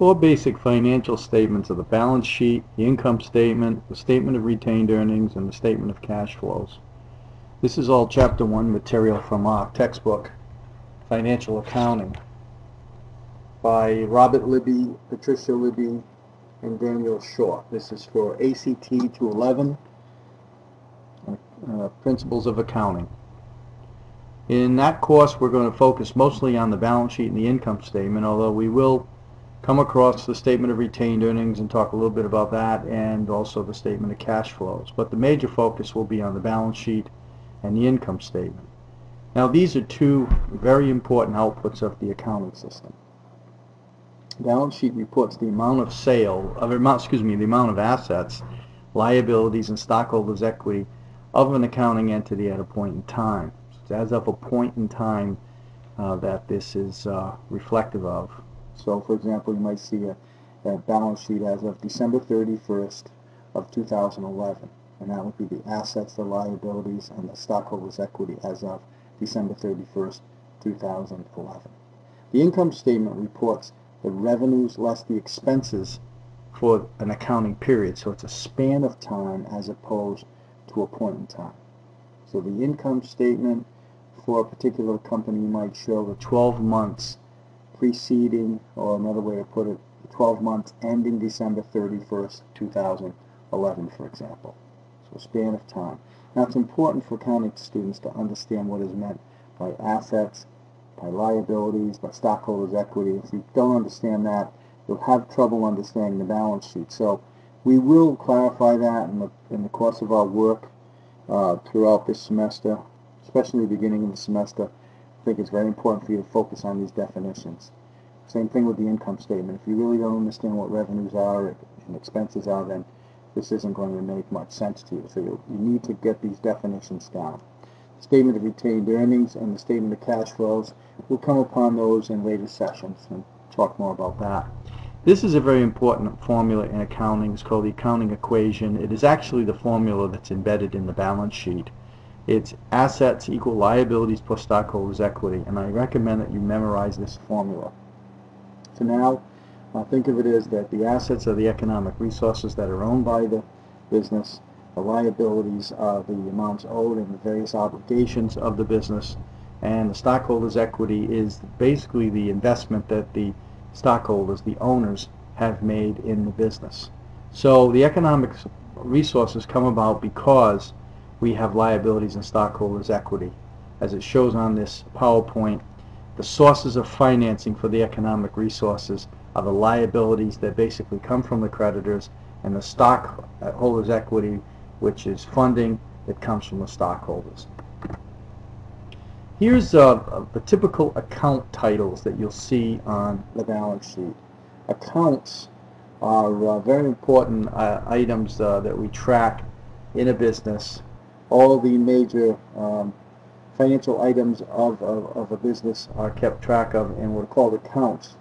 four basic financial statements of the balance sheet, the income statement, the statement of retained earnings, and the statement of cash flows. This is all Chapter 1 material from our textbook, Financial Accounting, by Robert Libby, Patricia Libby, and Daniel Short. This is for ACT to 11, uh, Principles of Accounting. In that course, we're going to focus mostly on the balance sheet and the income statement, although we will come across the statement of retained earnings and talk a little bit about that and also the statement of cash flows. But the major focus will be on the balance sheet and the income statement. Now these are two very important outputs of the accounting system. Balance sheet reports the amount of sale, of amount, excuse me, the amount of assets, liabilities, and stockholders' equity of an accounting entity at a point in time It's as of a point in time uh, that this is uh, reflective of. So, for example, you might see a, a, balance sheet as of December 31st of 2011, and that would be the assets, the liabilities, and the stockholders' equity as of December 31st, 2011. The income statement reports the revenues less the expenses for an accounting period, so it's a span of time as opposed to a point in time. So the income statement for a particular company might show the 12 months preceding, or another way to put it, 12 months ending December 31st, 2011, for example. So a span of time. Now it's important for accounting students to understand what is meant by assets, by liabilities, by stockholders' equity. If you don't understand that, you'll have trouble understanding the balance sheet. So we will clarify that in the, in the course of our work uh, throughout this semester especially the beginning of the semester. I think it's very important for you to focus on these definitions. Same thing with the income statement. If you really don't understand what revenues are and expenses are, then this isn't going to make much sense to you. So you, you need to get these definitions down. Statement of retained earnings and the statement of cash flows. We'll come upon those in later sessions and talk more about that. This is a very important formula in accounting. It's called the accounting equation. It is actually the formula that's embedded in the balance sheet. It's assets equal liabilities plus stockholders' equity, and I recommend that you memorize this formula. So now, uh, think of it as that the assets are the economic resources that are owned by the business, the liabilities are the amounts owed and the various obligations of the business, and the stockholders' equity is basically the investment that the stockholders, the owners, have made in the business. So the economic resources come about because we have liabilities and stockholders' equity. As it shows on this PowerPoint, the sources of financing for the economic resources are the liabilities that basically come from the creditors and the stockholders' equity, which is funding that comes from the stockholders. Here's uh, the typical account titles that you'll see on the balance sheet. Accounts are uh, very important uh, items uh, that we track in a business all the major um, financial items of, of, of, a business are kept track of in what are called accounts.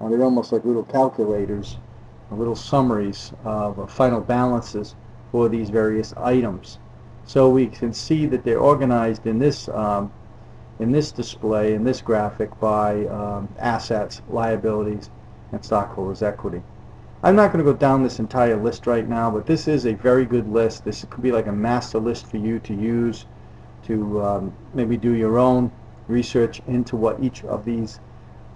Uh, they're almost like little calculators, little summaries of final balances for these various items. So we can see that they're organized in this um, in this display, in this graphic, by um, assets, liabilities, and stockholders' equity. I'm not going to go down this entire list right now, but this is a very good list. This could be like a master list for you to use to um, maybe do your own research into what each of these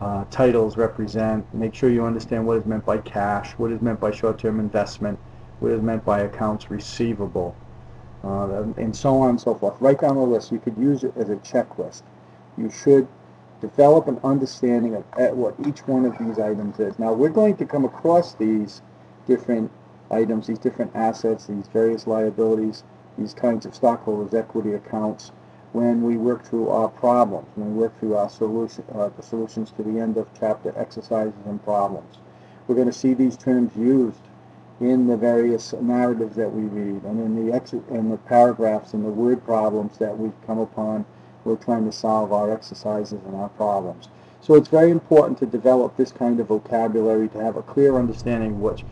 uh, titles represent. Make sure you understand what is meant by cash, what is meant by short-term investment, what is meant by accounts receivable, uh, and so on and so forth. Write down a list. You could use it as a checklist. You should develop an understanding of what each one of these items is. Now we're going to come across these different items, these different assets, these various liabilities, these kinds of stockholders' equity accounts when we work through our problems, when we work through our solution, uh, the solutions to the end of chapter exercises and problems. We're going to see these terms used in the various narratives that we read and in the, in the paragraphs and the word problems that we come upon we're trying to solve our exercises and our problems. So it's very important to develop this kind of vocabulary to have a clear understanding of what,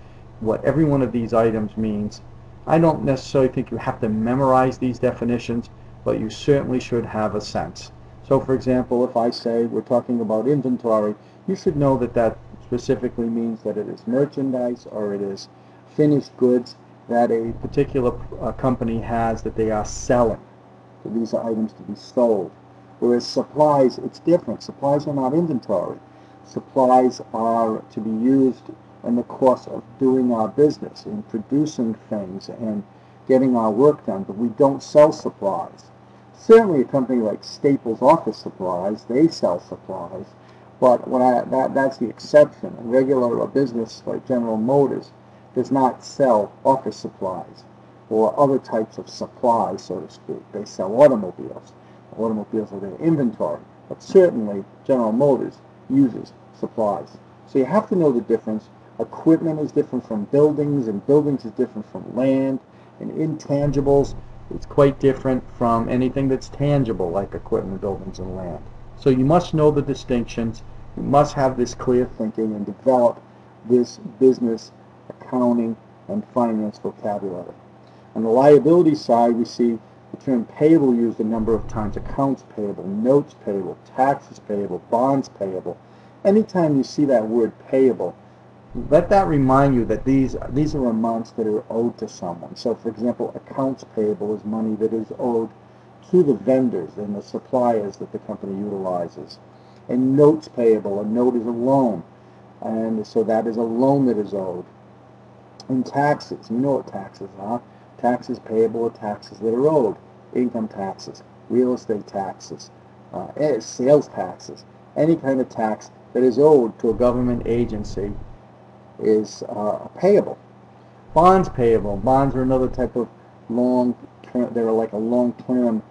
what every one of these items means. I don't necessarily think you have to memorize these definitions, but you certainly should have a sense. So for example, if I say we're talking about inventory, you should know that that specifically means that it is merchandise or it is finished goods that a particular uh, company has that they are selling. So these items to be sold. Whereas supplies, it's different. Supplies are not inventory. Supplies are to be used in the course of doing our business, in producing things and getting our work done, but we don't sell supplies. Certainly a company like Staples Office Supplies, they sell supplies, but when I, that, that's the exception. A regular business like General Motors does not sell office supplies or other types of supplies, so to speak. They sell automobiles. Automobiles are their inventory, but certainly General Motors uses supplies. So you have to know the difference. Equipment is different from buildings, and buildings is different from land, and intangibles is quite different from anything that's tangible, like equipment, buildings, and land. So you must know the distinctions. You must have this clear thinking and develop this business accounting and finance vocabulary. On the liability side, we see the term payable used a number of times. Accounts payable, notes payable, taxes payable, bonds payable. Anytime you see that word payable, let that remind you that these these are amounts that are owed to someone. So, for example, accounts payable is money that is owed to the vendors and the suppliers that the company utilizes. And notes payable, a note is a loan, and so that is a loan that is owed. And taxes, you know what taxes are. Taxes payable taxes that are owed. Income taxes, real estate taxes, uh, eh, sales taxes, any kind of tax that is owed to a government agency is uh, payable. Bonds payable. Bonds are another type of long term, they're like a long-term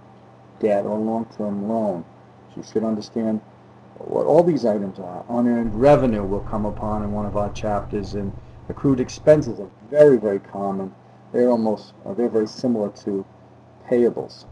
debt or long-term loan. So you should understand what all these items are. Unearned revenue will come upon in one of our chapters, and accrued expenses are very, very common. They're almost, uh, they're very similar to payables.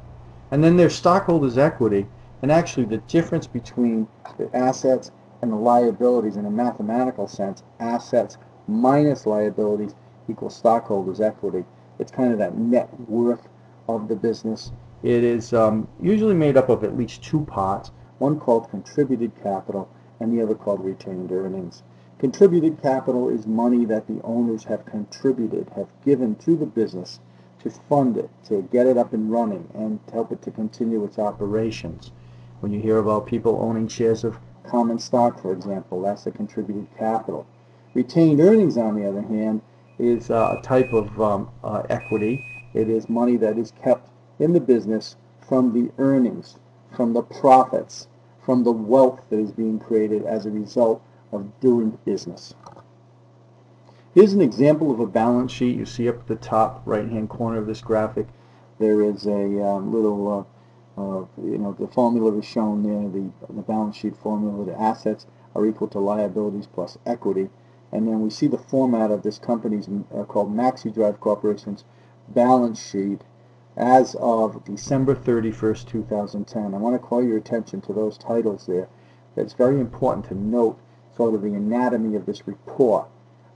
And then there's stockholders' equity, and actually the difference between the assets and the liabilities in a mathematical sense, assets minus liabilities equals stockholders' equity. It's kind of that net worth of the business. It is um, usually made up of at least two parts, one called contributed capital and the other called retained earnings. Contributed capital is money that the owners have contributed, have given to the business to fund it, to get it up and running, and to help it to continue its operations. When you hear about people owning shares of common stock, for example, that's a contributed capital. Retained earnings, on the other hand, is uh, a type of um, uh, equity. It is money that is kept in the business from the earnings, from the profits, from the wealth that is being created as a result of doing business. Here's an example of a balance sheet. You see up at the top right-hand corner of this graphic, there is a um, little, uh, uh, you know, the formula is shown there, the, the balance sheet formula. The assets are equal to liabilities plus equity. And then we see the format of this company's uh, called Maxi Drive Corporation's balance sheet as of December 31st, 2010. I want to call your attention to those titles there. It's very important to note sort of the anatomy of this report,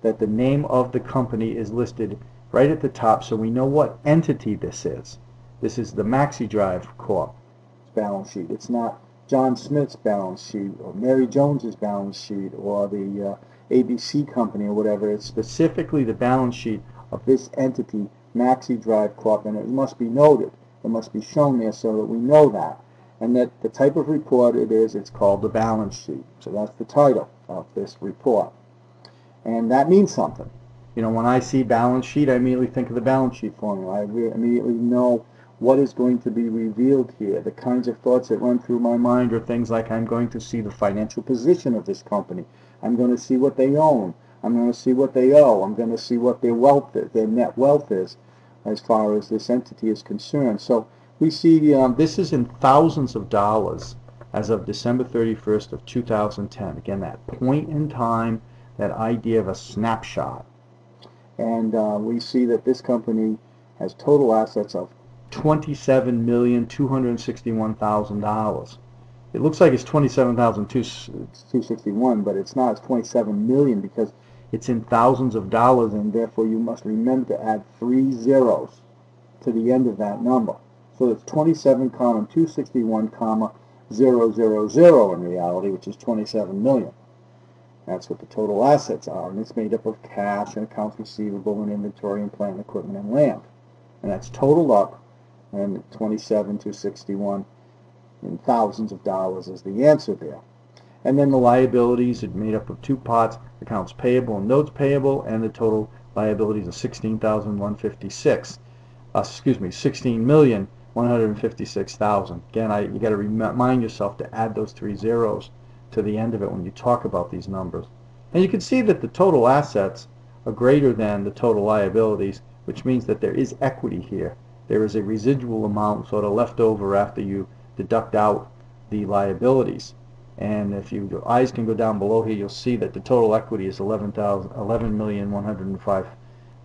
that the name of the company is listed right at the top so we know what entity this is. This is the Maxi Drive Corp balance sheet. It's not John Smith's balance sheet or Mary Jones's balance sheet or the uh, ABC company or whatever. It's specifically the balance sheet of this entity Maxi Drive Corp, and it must be noted. It must be shown there so that we know that. And that the type of report it is, it's called the balance sheet. So that's the title of this report. And that means something. You know, when I see balance sheet, I immediately think of the balance sheet formula. I immediately know what is going to be revealed here. The kinds of thoughts that run through my mind are things like I'm going to see the financial position of this company. I'm going to see what they own. I'm going to see what they owe. I'm going to see what their wealth is, their net wealth is as far as this entity is concerned. So we see um, this is in thousands of dollars as of December 31st of 2010. Again, that point in time, that idea of a snapshot. And uh, we see that this company has total assets of $27,261,000. It looks like it's 27,261, but it's not. It's 27 million because it's in thousands of dollars, and therefore you must remember to add three zeros to the end of that number. So it's 27 comma 261 comma 000 in reality, which is 27 million. That's what the total assets are, and it's made up of cash and accounts receivable and inventory and plant equipment and land. And that's totaled up, and 27 to 61 in thousands of dollars is the answer there. And then the liabilities are made up of two pots, accounts payable and notes payable, and the total liabilities of 16,156. Uh, excuse me, 16,156,000. Again, I, you got to remind yourself to add those three zeros to the end of it when you talk about these numbers. And you can see that the total assets are greater than the total liabilities, which means that there is equity here. There is a residual amount sort of left over after you deduct out the liabilities. And if you, your eyes can go down below here, you'll see that the total equity is eleven thousand, eleven million one hundred and five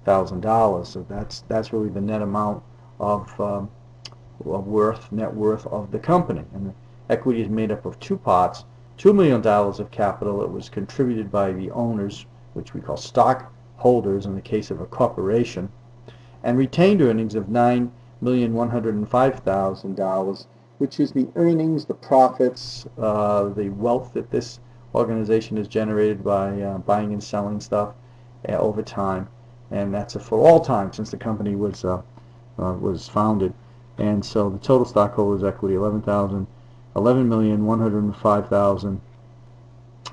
thousand dollars. So that's that's really the net amount of, um, of worth, net worth of the company. And the equity is made up of two pots. Two million dollars of capital that was contributed by the owners, which we call stockholders in the case of a corporation, and retained earnings of nine million one hundred and five thousand dollars which is the earnings, the profits, uh, the wealth that this organization has generated by uh, buying and selling stuff uh, over time, and that's for all time since the company was uh, uh, was founded. And so the total stockholders' equity eleven thousand, eleven million one hundred five thousand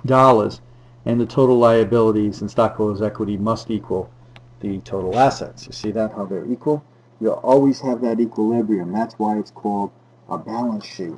dollars, and the total liabilities and stockholders' equity must equal the total assets. You see that how they're equal? You'll always have that equilibrium. That's why it's called a balance sheet.